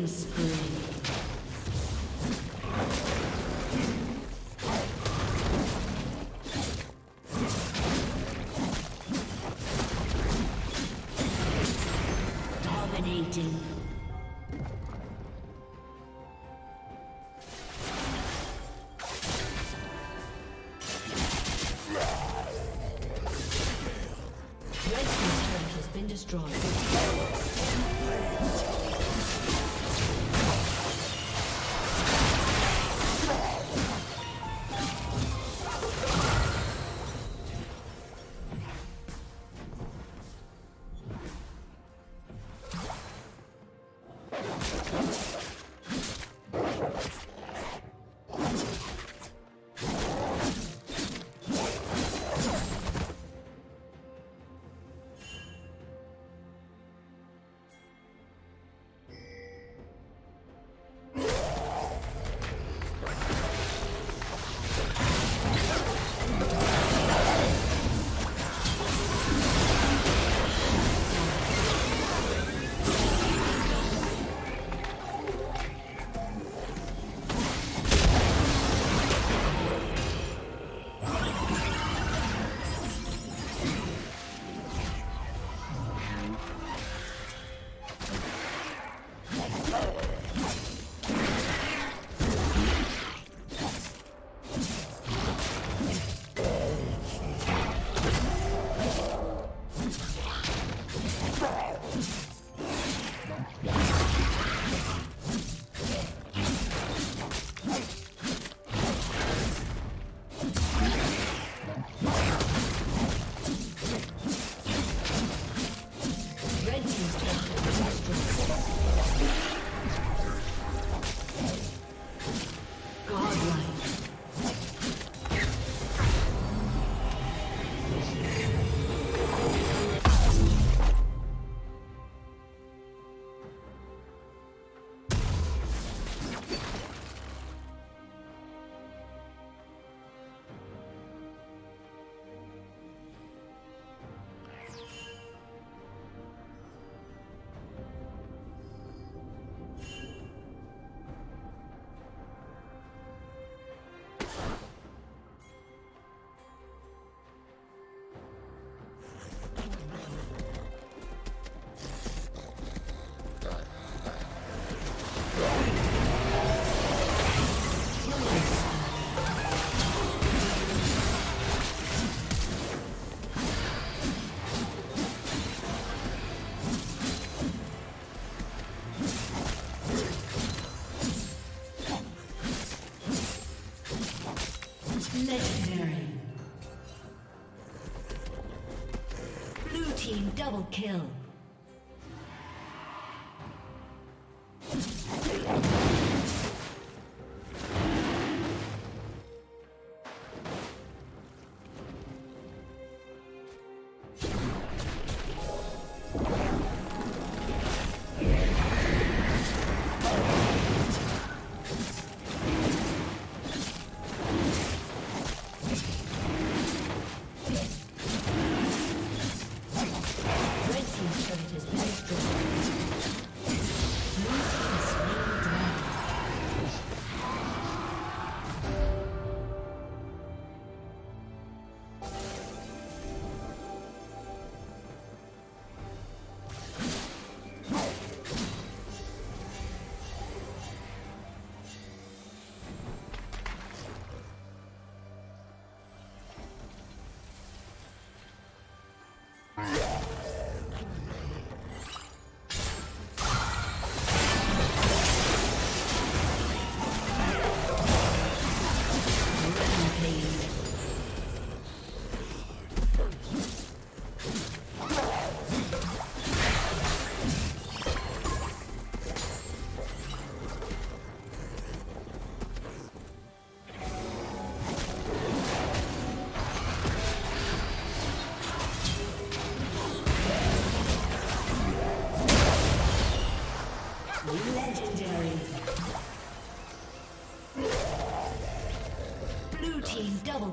Killing spree.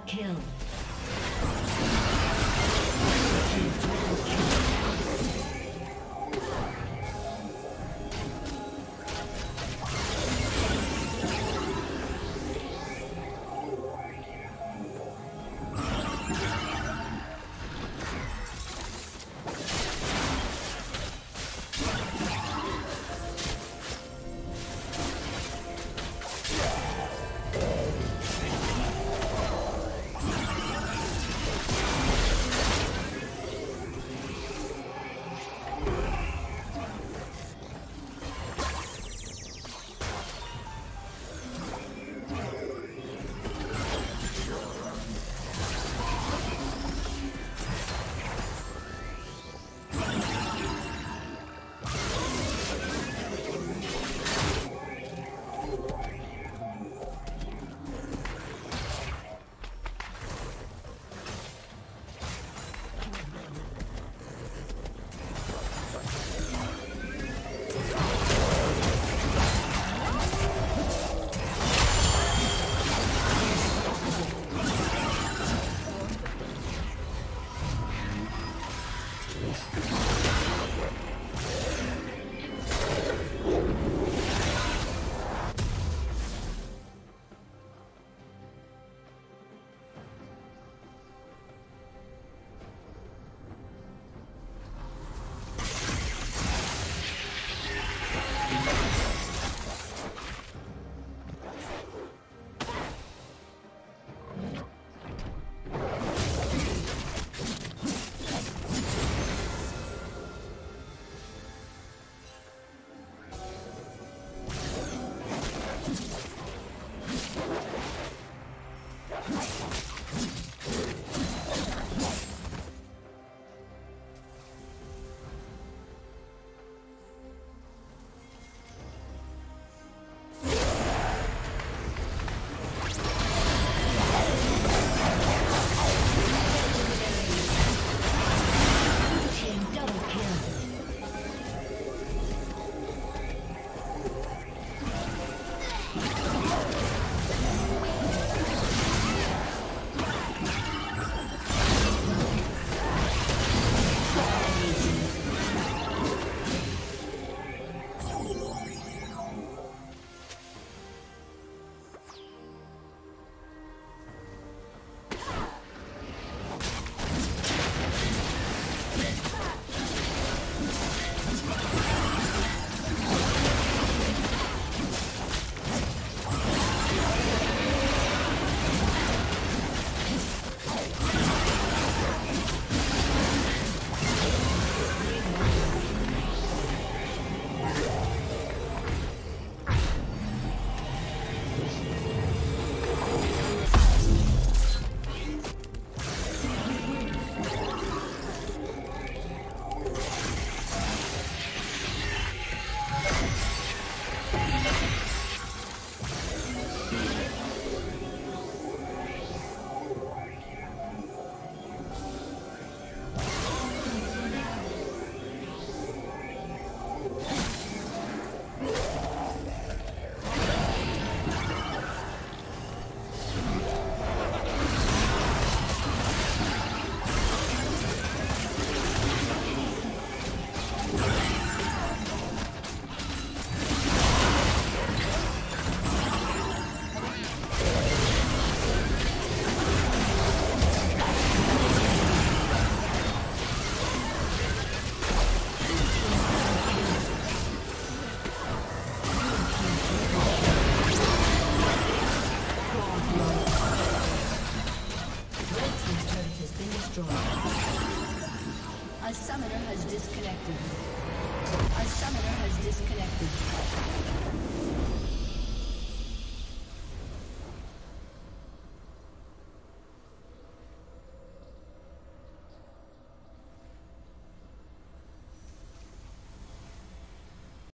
kill.